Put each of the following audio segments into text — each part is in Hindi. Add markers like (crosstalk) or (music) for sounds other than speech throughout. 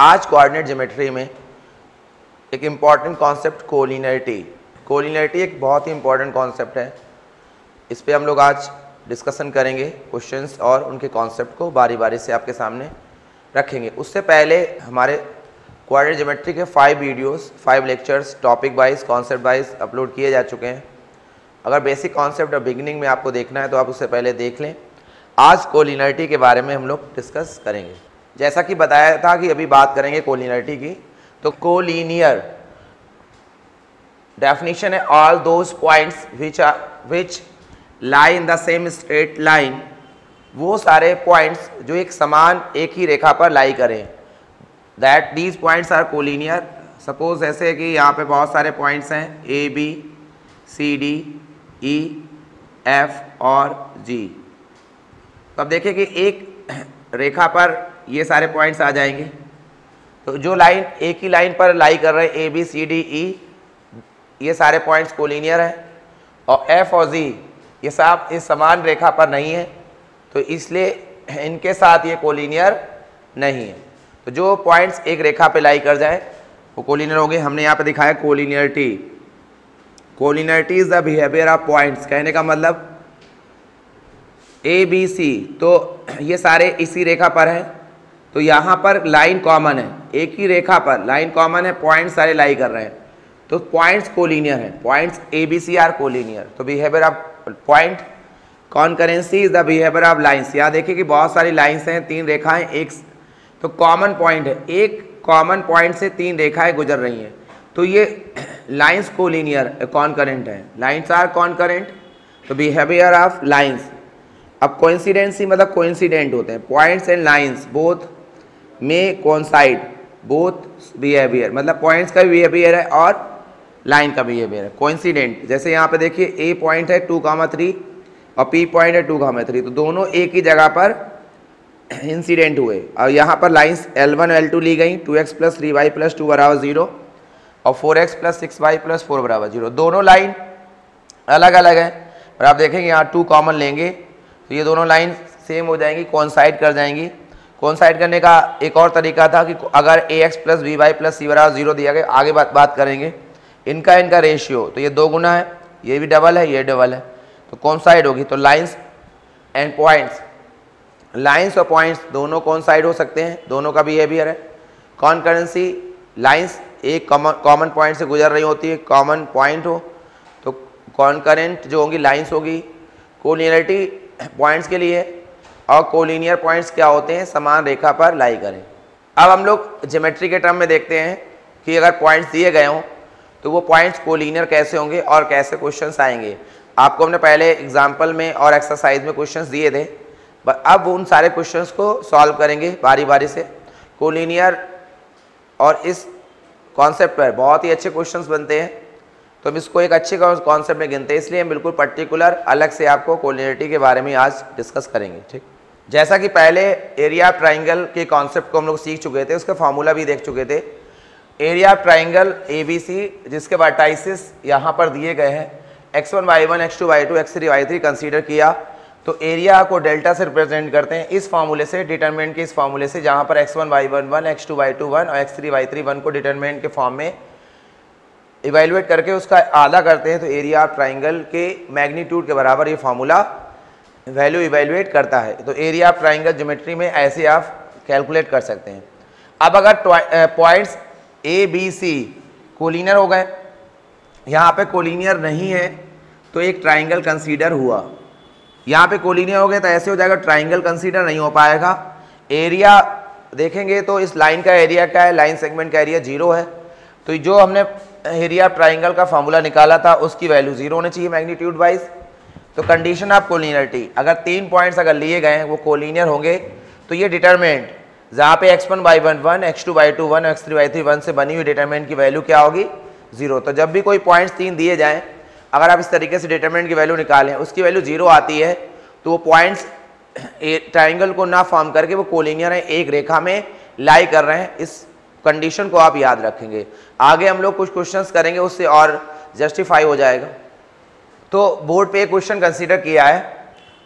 आज कोऑर्डिनेट ज्योमेट्री में एक इंपॉर्टेंट कॉन्सेप्ट कोलिनरिटी कोलिनरिटी एक बहुत ही इंपॉर्टेंट कॉन्सेप्ट है। इस पर हम लोग आज डिस्कशन करेंगे क्वेश्चंस और उनके कॉन्सेप्ट को बारी बारी से आपके सामने रखेंगे। उससे पहले हमारे कोऑर्डिनेट ज्योमेट्री के five videos five lectures topic wise concept wise upload किए जा चुके हैं। अगर बेसिक कॉन्सेप्ट और बिगिनिंग में आपको देखना है तो आप उससे पहले देख लें। आज कोलिनरिटी के बारे में हम लोग डिस्कस करेंगे। जैसा कि बताया था कि अभी बात करेंगे कोलिनरिटी की तो कोलिनियर डेफिनेशन है all those points which are which lie in the same straight line वो सारे पॉइंट्स जो एक समान एक ही रेखा पर लाई करें। That these points are collinear suppose ऐसे कि यहाँ पे बहुत सारे पॉइंट्स हैं A B C D E F और जी तो अब देखिए कि एक रेखा पर ये सारे पॉइंट्स आ जाएँगे। तो जो लाइन एक ही लाइन पर लाई कर रहे हैं ए बी सी डी ई ये सारे पॉइंट्स कोलिनियर हैं। और एफ़ और जी ये सब इस समान रेखा पर नहीं है तो इसलिए इनके साथ ये कोलिनियर नहीं है। तो जो पॉइंट्स एक रेखा पे लाई कर जाए, वो कोलिनियर होंगे। हमने यहाँ पे दिखाया collinearity collinearity is the behaviour of points कहने का मतलब ए बी सी तो ये सारे इसी रेखा पर हैं। तो यहाँ पर लाइन कॉमन है, एक ही रेखा पर लाइन कॉमन है, पॉइंट्स सारे लाई कर रहे हैं। तो पॉइंट्स कोलिनियर हैं, points A B C are collinear. तो behaviour of point concurrency is the behaviour of lines यहाँ देखिए कि बहुत सारी लाइन्स हैं, तीन रेखाएँ, एक तो कॉमन पॉइंट है। एक कॉमन पॉइंट से तीन रेखाएँ गुजर रही हैं। तो ये लाइन्स कोलिनियर कॉन्करेंट है। लाइन्स आर कॉन्करेंट तो बिहेवियर ऑफ़ लाइन्स अब कोइंसिडेंसी मतलब कोइंसिडेंट होते हैं। पॉइंट्स एंड लाइन्स बोथ में कॉन्साइड बोथ बिहेवियर मतलब पॉइंट्स का भी बिहेवियर है और लाइन का बिहेवियर है। कोइंसिडेंट जैसे यहाँ पे देखिए ए पॉइंट है टू कामा थ्री और पी पॉइंट है टू कामा थ्री तो दोनों एक ही जगह पर इंसिडेंट हुए। और यहाँ पर lines L one L two ली गई two X plus three Y plus two बराबर ज़ीरो और four X plus six Y plus four बराबर ज़ीरो दोनों लाइन अलग अलग है, और आप देखेंगे यहाँ टू कॉमन लेंगे तो ये दोनों लाइन सेम हो जाएँगी कॉन्साइड कर जाएँगी। कॉन्साइड करने का एक और तरीका था कि अगर A X plus B Y plus C बराबर ज़ीरो दिया गया, आगे बात बात करेंगे। इनका इनका रेशियो तो ये दो गुना है, ये भी डबल है, ये डबल है। तो कॉन्साइड होगी? तो लाइन्स एंड पॉइंट्स लाइन्स और पॉइंट्स दोनों कौन साइड हो सकते हैं? दोनों का बिहेवियर है। कॉन्करेंसी लाइन्स एक कॉमन पॉइंट से गुजर रही होती है कॉमन पॉइंट हो। तो कॉन्करेंट जो होंगी लाइन्स होगी। कोलिनियरिटी पॉइंट्स के लिए और कोलिनियर पॉइंट्स क्या होते हैं? समान रेखा पर लाई करें। अब हम लोग ज्योमेट्री के टर्म में देखते हैं कि अगर पॉइंट्स दिए गए हों तो वो पॉइंट्स कोलिनियर कैसे होंगे और कैसे क्वेश्चंस आएँगे। आपको हमने पहले एग्ज़ाम्पल में और एक्सरसाइज में क्वेश्चंस दिए थे। अब उन सारे क्वेश्चंस को सॉल्व करेंगे बारी बारी से। कोलिनियर और इस कॉन्सेप्ट पर बहुत ही अच्छे क्वेश्चंस बनते हैं। तो हम इसको एक अच्छे कॉन्सेप्ट में गिनते हैं। इसलिए हम बिल्कुल पर्टिकुलर अलग से आपको कोलिनियरिटी के बारे में आज डिस्कस करेंगे, ठीक? जैसा कि पहले एरिया ट्राइंगल के कॉन्सेप्ट को हम लोग सीख चुके थे, उसका फॉर्मूला भी देख चुके थे। Area triangle A B C जिसके वर्टाइसिस यहाँ पर दिए गए हैं। X one Y one X two Y two X three Y three consider किया। तो एरिया को डेल्टा से रिप्रेजेंट करते हैं इस फॉर्मूले से डिटर्मिनेंट के इस फॉर्मूले से, जहाँ पर X one Y one one X two Y two one और X three Y three one को डिटर्मिनेंट के फॉर्म में इवेलुएट करके उसका आधा करते हैं। तो एरिया ट्राइंगल के मैग्नीट्यूड के बराबर ये फार्मूला वैल्यू इवेलुएट करता है तो एरिया ऑफ़ ट्राइंगल ज्योमेट्री में ऐसे आप कैलकुलेट कर सकते हैं। अब अगर points A B C collinear हो गए, यहाँ पे कोलिनियर नहीं है तो एक ट्राइंगल कंसीडर हुआ। यहाँ पे कोलिनियर हो गया तो ऐसे हो जाएगा ट्राइंगल कंसीडर नहीं हो पाएगा। एरिया देखेंगे तो इस लाइन का एरिया क्या है? लाइन सेगमेंट का एरिया ज़ीरो है। तो जो हमने एरिया ट्राइंगल का फॉर्मूला निकाला था, उसकी वैल्यू ज़ीरो होनी चाहिए मैग्नीट्यूड वाइज तो कंडीशन ऑफ़ कोलिनियरिटी अगर तीन पॉइंट्स अगर लिए गए हैं, वो कोलिनियर होंगे तो ये डिटरमेंट जहाँ पे X one Y one one X two Y two one X three Y three one से बनी हुई डिटरमेंट की वैल्यू क्या होगी? ज़ीरो तो जब भी कोई पॉइंट्स तीन दिए जाएँ, अगर आप इस तरीके से डिटरमेंट की वैल्यू निकालें, उसकी वैल्यू ज़ीरो आती है तो वो पॉइंट्स ट्राइंगल को ना फॉर्म करके वो कोलिनियर है, एक रेखा में लाई कर रहे हैं, इस कंडीशन को आप याद रखेंगे। आगे हम लोग कुछ क्वेश्चंस करेंगे, उससे और जस्टिफाई हो जाएगा। तो बोर्ड पे एक क्वेश्चन कंसीडर किया है।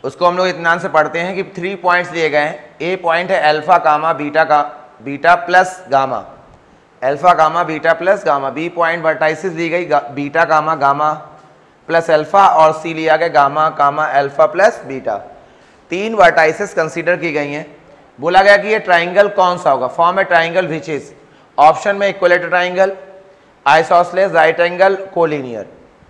उसको हम लोग इतमान से पढ़ते हैं कि थ्री पॉइंट्स दिए गए हैं। ए पॉइंट है अल्फ़ा कामा बीटा का beta plus gamma alpha gamma beta plus gamma B point vertices दी गई गा, beta gamma gamma plus alpha और सी लिया गया gamma gamma alpha plus beta तीन वर्टाइसिस कंसीडर की गई हैं। बोला गया कि ये ट्राइंगल कौन सा होगा? फॉर्म है ट्राइंगल विच इज़ ऑप्शन में equilateral triangle isosceles right angle collinear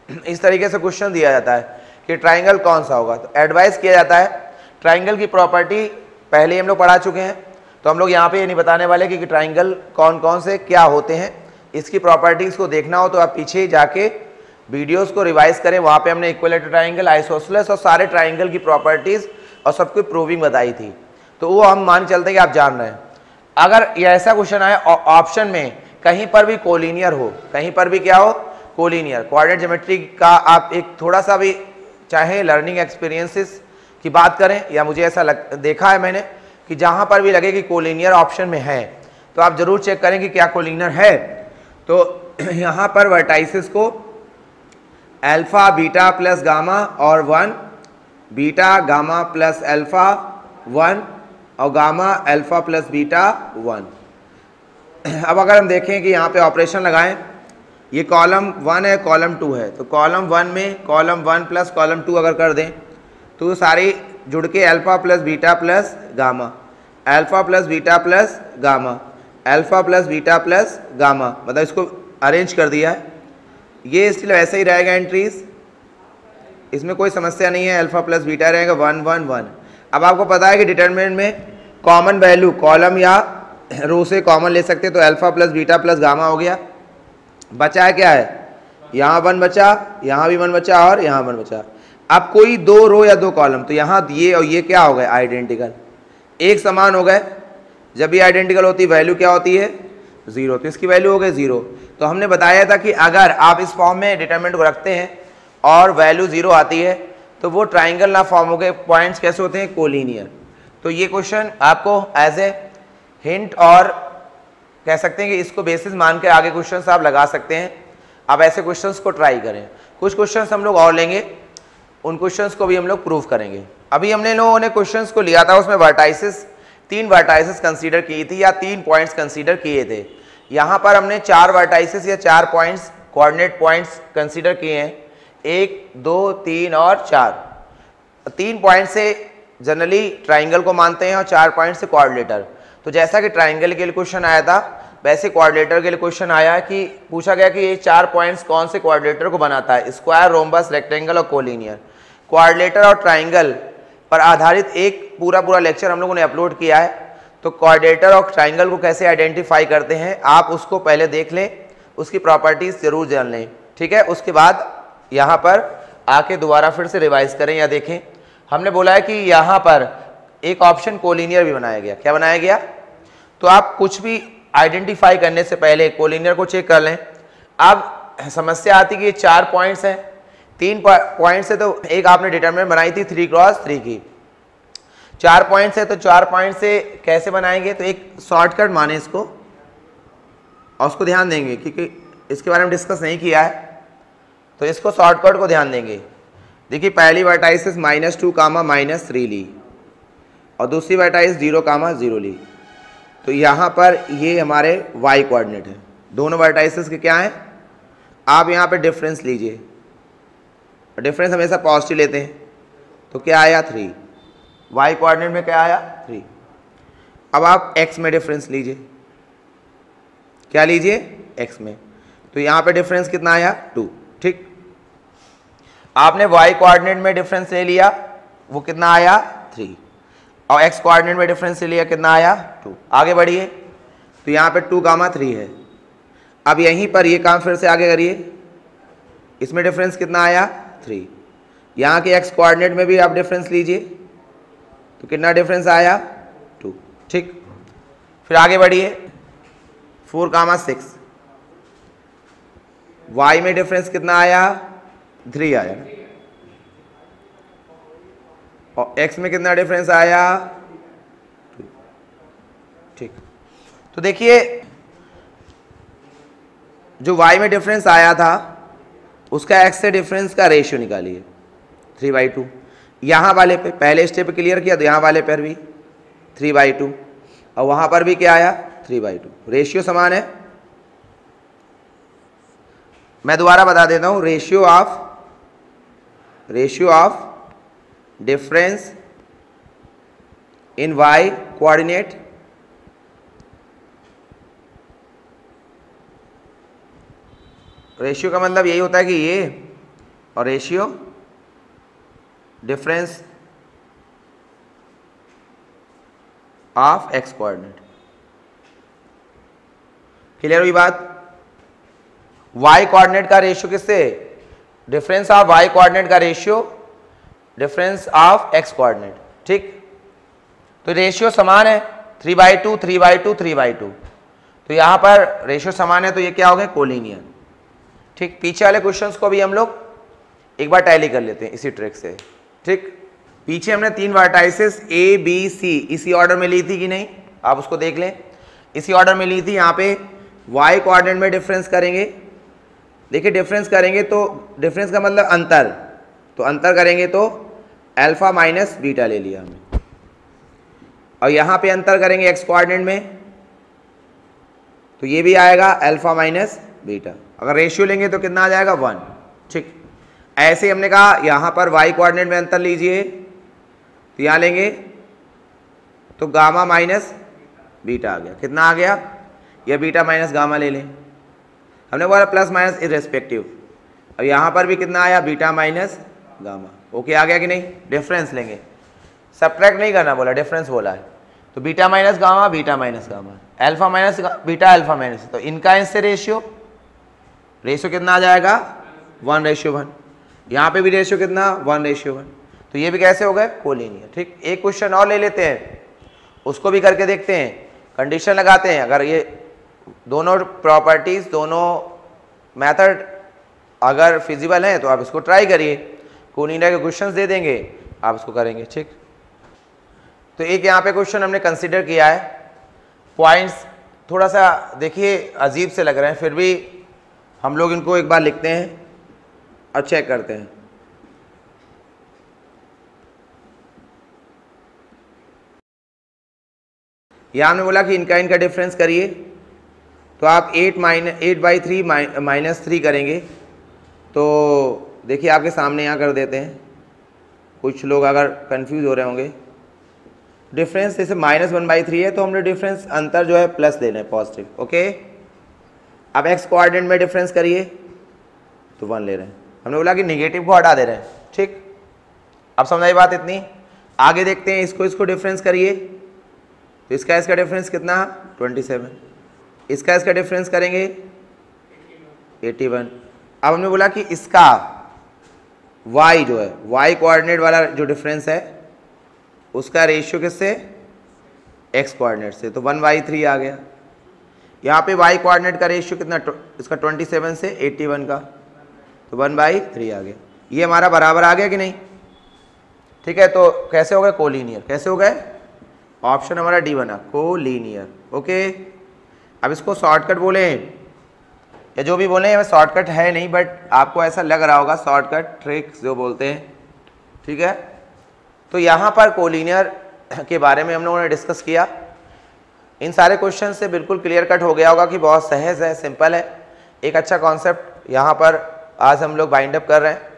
इस तरीके से क्वेश्चन दिया जाता है कि ट्राइंगल कौन सा होगा? तो एडवाइस किया जाता है ट्राइंगल की प्रॉपर्टी पहले हम लोग पढ़ा चुके हैं तो हम लोग यहाँ पे ये नहीं बताने वाले कि, कि ट्राइंगल कौन कौन से क्या होते हैं। इसकी प्रॉपर्टीज़ को देखना हो तो आप पीछे जाके वीडियोस को रिवाइज करें। वहाँ पे हमने इक्वलेटर ट्राइंगल आइसोसलेस और सारे ट्राइंगल की प्रॉपर्टीज़ और सबकी प्रूविंग बताई थी। तो वो हम मान चलते हैं कि आप जान रहे हैं। अगर ये ऐसा क्वेश्चन आए ऑप्शन में कहीं पर भी कोलिनियर हो कहीं पर भी क्या हो कोलिनियर कोऑर्डिनेट ज्योमेट्री का आप एक थोड़ा सा भी चाहे लर्निंग एक्सपीरियंसेस की बात करें, या मुझे ऐसा लग, देखा है मैंने कि जहाँ पर भी लगे कि कोलिनियर ऑप्शन में है तो आप ज़रूर चेक करें कि क्या कोलिनियर है। तो (clears throat) यहाँ पर वर्टाइसिस को अल्फ़ा बीटा प्लस गामा और one beta gamma plus alpha one और gamma alpha plus beta one अब अगर हम देखें कि यहाँ पे ऑपरेशन लगाएँ ये कॉलम वन है कॉलम टू है। तो कॉलम वन में column one plus column two अगर कर दें तो सारे जुड़ के alpha plus beta plus gamma alpha plus beta plus gamma alpha plus beta plus gamma मतलब इसको अरेंज कर दिया है। ये स्टिल वैसे ही रहेगा एंट्रीज इसमें कोई समस्या नहीं है अल्फ़ा प्लस बीटा रहेगा वन वन वन अब आपको पता है कि डिटर्मिनेंट में कॉमन वैल्यू कॉलम या रो से कॉमन ले सकते हैं तो alpha plus beta plus gamma हो गया। बचा क्या है? यहाँ वन बचा, यहाँ भी वन बचा और यहाँ वन बचा। अब कोई दो रो या दो कॉलम तो यहाँ ये और ये क्या हो गए? आइडेंटिकल एक समान हो गए। जब भी आइडेंटिकल होती वैल्यू क्या होती है? ज़ीरो तो इसकी वैल्यू हो गई ज़ीरो तो हमने बताया था कि अगर आप इस फॉर्म में डिटर्मिनेंट को रखते हैं और वैल्यू ज़ीरो आती है तो वो ट्राइंगल ना फॉर्म हो गए। पॉइंट्स कैसे होते हैं? कोलिनियर तो ये क्वेश्चन आपको एज ए हिंट और कह सकते हैं कि इसको बेसिस मान के आगे क्वेश्चन आप लगा सकते हैं। आप ऐसे क्वेश्चन को ट्राई करें। कुछ क्वेश्चन हम लोग और लेंगे, उन क्वेश्चन को भी हम लोग प्रूव करेंगे। अभी हमने लोगों ने क्वेश्चन को लिया था, उसमें वर्टाइसिस तीन वर्टाइसिस कंसीडर की थी या तीन पॉइंट्स कंसीडर किए थे। यहाँ पर हमने चार वर्टाइसिस या चार पॉइंट्स कोऑर्डिनेट पॉइंट्स कंसीडर किए हैं। एक, दो, तीन और चार। तीन पॉइंट से जनरली ट्राइंगल को मानते हैं और चार पॉइंट से कोऑर्डिनेटर तो जैसा कि ट्राइंगल के लिए क्वेश्चन आया था, वैसे कोऑर्डिनेटर के लिए क्वेश्चन आया कि पूछा गया कि ये चार पॉइंट्स कौन से कोऑर्डिनेटर को बनाता है? स्क्वायर रोमबस रेक्टेंगल और कोलिनियर कोऑर्डिनेटर और ट्राइंगल पर आधारित एक पूरा पूरा लेक्चर हम लोगों ने अपलोड किया है। तो कोऑर्डिनेटर और ट्राइंगल को कैसे आइडेंटिफाई करते हैं, आप उसको पहले देख लें, उसकी प्रॉपर्टीज़ ज़रूर जान लें। ठीक है? उसके बाद यहाँ पर आके दोबारा फिर से रिवाइज करें या देखें। हमने बोला है कि यहाँ पर एक ऑप्शन कोलिनियर भी बनाया गया। क्या बनाया गया? तो आप कुछ भी आइडेंटिफाई करने से पहले कोलिनियर को चेक कर लें। अब समस्या आती कि ये चार पॉइंट्स हैं। तीन पॉइंट से तो एक आपने डिटर्मिनेंट बनाई थी थ्री क्रॉस थ्री की। चार पॉइंट्स है तो चार पॉइंट से कैसे बनाएँगे? तो एक शॉर्टकट माने इसको। और उसको ध्यान देंगे क्योंकि इसके बारे में डिस्कस नहीं किया है। तो इसको शॉर्टकट को ध्यान देंगे। देखिए, पहली vertices minus two comma minus three ली। और दूसरी वर्टाइस ज़ीरो कामा ज़ीरो ली। तो यहाँ पर ये हमारे वाई कोऑर्डिनेट है। दोनों वर्टाइसिस के क्या हैं? आप यहाँ पे डिफरेंस लीजिए। डिफरेंस हमेशा पॉजिटिव लेते हैं। तो क्या आया? थ्री वाई कोऑर्डिनेट में क्या आया? थ्री अब आप एक्स में डिफरेंस लीजिए। क्या लीजिए? एक्स में। तो यहाँ पे डिफरेंस कितना आया? टू ठीक। आपने वाई कोऑर्डिनेट में डिफरेंस ले लिया। वो कितना आया? थ्री और एक्स कोऑर्डिनेट में डिफरेंस ले लिया कितना आया? टू आगे बढ़िए। तो यहाँ पे टू गामा थ्री है। अब यहीं पर ये काम फिर से आगे करिए। इसमें डिफरेंस कितना आया? थ्री यहाँ के एक्स कोऑर्डिनेट में भी आप डिफरेंस लीजिए। तो कितना डिफरेंस आया? टू ठीक। फिर आगे बढ़िए। फोर कामा सिक्स वाई में डिफरेंस कितना आया? थ्री आया। और एक्स में कितना डिफरेंस आया? ठीक। तो देखिए, जो वाई में डिफरेंस आया था, उसका एक्स से डिफरेंस का रेशियो निकालिए। थ्री बाई टू यहाँ वाले पे, पहले स्टेप क्लियर किया तो यहाँ वाले पर भी थ्री बाई टू और वहाँ पर भी क्या आया? थ्री बाई टू रेशियो समान है? मैं दोबारा बता देता हूँ। Ratio of ratio of difference in Y coordinate ratio का मतलब यही होता है कि ये और ratio difference of X coordinate clear हुई बात? वाई कोऑर्डिनेट का रेशियो किससे? डिफरेंस ऑफ़ वाई कोऑर्डिनेट का ratio difference of X coordinate ठीक? तो रेशियो समान है three by two three by two three by two तो यहाँ पर रेशियो समान है तो ये क्या हो गए? कोलिनियर ठीक? पीछे वाले क्वेश्चन को भी हम लोग एक बार टैली कर लेते हैं इसी ट्रिक से। ठीक? पीछे हमने तीन वर्टाइसिस ए बी सी इसी ऑर्डर में ली थी कि नहीं? आप उसको देख लें। इसी ऑर्डर में ली थी, यहाँ पे वाई कोऑर्डिनेट में डिफरेंस करेंगे। देखिए डिफरेंस करेंगे तो डिफरेंस का मतलब अंतर। तो अंतर करेंगे तो अल्फ़ा माइनस बीटा ले लिया हमने। और यहाँ पे अंतर करेंगे एक्स कोऑर्डिनेट में तो ये भी आएगा अल्फ़ा माइनस बीटा अगर रेशियो लेंगे तो कितना आ जाएगा वन ठीक। ऐसे हमने कहा, यहाँ पर वाई कोऑर्डिनेट में अंतर लीजिए। तो यहाँ लेंगे तो गामा माइनस बीटा आ गया। कितना आ गया? या बीटा माइनस गामा ले लें। हमने बोला प्लस माइनस इरेस्पेक्टिव अब यहाँ पर भी कितना आया? बीटा माइनस गामा ओके आ गया कि नहीं? डिफरेंस लेंगे। सब्ट्रैक्ट नहीं करना बोला डिफरेंस बोला है। तो beta minus gamma beta minus gamma alpha minus beta alpha minus तो इनका इनसे रेशियो रेशियो कितना आ जाएगा? वन रेशियो वन यहाँ पे भी रेशियो कितना? वन रेशियो वन तो ये भी कैसे हो गए? कोलिनियर ठीक, एक क्वेश्चन और ले लेते हैं। उसको भी करके देखते हैं। कंडीशन लगाते हैं। अगर ये दोनों प्रॉपर्टीज़ दोनों मेथड अगर फिजिबल हैं तो आप इसको ट्राई करिए। कोलिनियर के क्वेश्चन दे देंगे, आप उसको करेंगे, ठीक? तो एक यहाँ पे क्वेश्चन हमने कंसिडर किया है। पॉइंट्स थोड़ा सा देखिए, अजीब से लग रहे हैं, फिर भी हम लोग इनको एक बार लिखते हैं और चेक करते हैं। यहाँ हमने बोला कि इनका इनका डिफरेंस करिए। तो आप eight minus eight by three minus three करेंगे। तो देखिए, आपके सामने यहाँ कर देते हैं। कुछ लोग अगर कंफ्यूज हो रहे होंगे। डिफरेंस जैसे माइनस वन बाई थ्री है तो हमने डिफरेंस अंतर जो है प्लस लेना है पॉजिटिव ओके अब एक्स कोऑर्डिनेट में डिफरेंस करिए तो वन ले रहे हैं। हमने बोला कि निगेटिव को हटा दे रहे हैं, ठीक? अब समझाई बात इतनी। आगे देखते हैं, इसको इसको डिफरेंस करिए। तो इसका इसका डिफरेंस कितना? ट्वेंटी सेवन इसका इसका डिफरेंस करेंगे? एटी वन अब हमने बोला कि इसका y जो है, y कोऑर्डिनेट वाला जो डिफरेंस है, उसका रेशियो किससे? x कोऑर्डिनेट से। तो वन बाई थ्री आ गया। यहाँ पे y कोऑर्डिनेट का रेशियो कितना? इसका 27 से 81 का। तो वन बाई थ्री आ गया। ये हमारा बराबर आ गया कि नहीं? ठीक है तो कैसे हो गए? कोलिनियर कैसे हो गए? ऑप्शन हमारा डी बना कोलिनियर ओके अब इसको शॉर्टकट बोले। या जो भी बोले शॉर्टकट है नहीं बट आपको ऐसा लग रहा होगा शॉर्टकट ट्रिक्स जो बोलते हैं, ठीक है? तो यहाँ पर कोलिनियर के बारे में हम लोगों ने डिस्कस किया। इन सारे क्वेश्चन से बिल्कुल क्लियर कट हो गया होगा कि बहुत सहज है सिंपल है। एक अच्छा कॉन्सेप्ट यहाँ पर आज हम लोग बाइंड अप कर रहे हैं।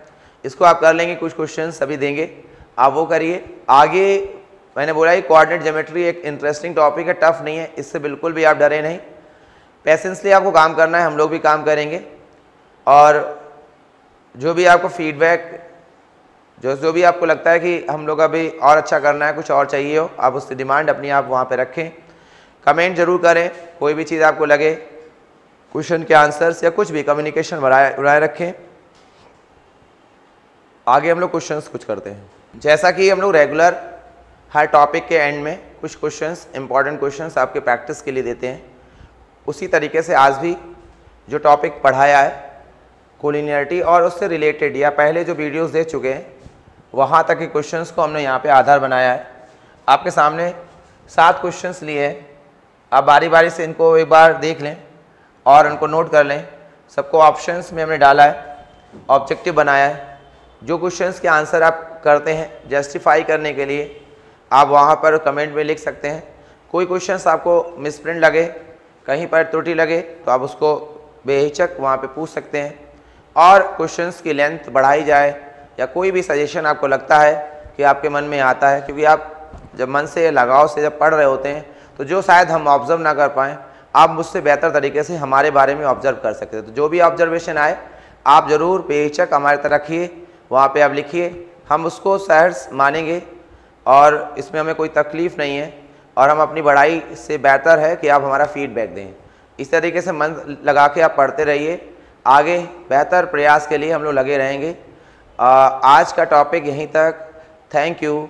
इसको आप कर लेंगे, कुछ क्वेश्चन सभी देंगे। आप वो करिए। आगे मैंने बोला ही कोऑर्डिनेट ज्योमेट्री एक इंटरेस्टिंग टॉपिक है टफ नहीं है, इससे बिल्कुल भी आप डरे नहीं। पेशेंसली आपको काम करना है, हम लोग भी काम करेंगे। और जो भी आपको फीडबैक जो जो भी आपको लगता है कि हम लोग अभी और अच्छा करना है, कुछ और चाहिए हो, आप उससे डिमांड अपनी आप वहाँ पे रखें। कमेंट ज़रूर करें, कोई भी चीज़ आपको लगे क्वेश्चन के आंसर्स या कुछ भी कम्युनिकेशन बनाए बनाए रखें। आगे हम लोग क्वेश्चन कुछ करते हैं। जैसा कि हम लोग रेगुलर हर टॉपिक के एंड में कुछ क्वेश्चंस इंपॉर्टेंट क्वेश्चंस आपके प्रैक्टिस के लिए देते हैं। उसी तरीके से आज भी जो टॉपिक पढ़ाया है कोलिनियरिटी और उससे रिलेटेड या पहले जो वीडियोस दे चुके हैं, वहाँ तक के क्वेश्चंस को हमने यहाँ पे आधार बनाया है। आपके सामने सात क्वेश्चंस लिए हैं। आप बारी बारी से इनको एक बार देख लें और उनको नोट कर लें। सबको ऑप्शंस में हमने डाला है ऑब्जेक्टिव बनाया है। जो क्वेश्चंस के आंसर आप करते हैं जस्टिफाई करने के लिए, आप वहाँ पर कमेंट में लिख सकते हैं। कोई क्वेश्चंस आपको मिसप्रिंट लगे कहीं पर त्रुटि लगे तो आप उसको बेहिचक वहाँ पे पूछ सकते हैं। और क्वेश्चंस की लेंथ बढ़ाई जाए या कोई भी सजेशन आपको लगता है कि आपके मन में आता है, क्योंकि आप जब मन से लगाव से जब पढ़ रहे होते हैं तो जो शायद हम ऑब्ज़र्व ना कर पाएँ, आप मुझसे बेहतर तरीके से हमारे बारे में ऑब्ज़र्व कर सकते हैं। तो जो भी ऑब्जर्वेशन आए, आप ज़रूर बेहिचक हमारे तरह रखिए, वहाँ पे आप लिखिए, हम उसको सहर्स मानेंगे और इसमें हमें कोई तकलीफ़ नहीं है। और हम अपनी बढ़ाई से बेहतर है कि आप हमारा फीडबैक दें। इस तरीके से मन लगा के आप पढ़ते रहिए। आगे बेहतर प्रयास के लिए हम लोग लगे रहेंगे। आज का टॉपिक यहीं तक। Thank you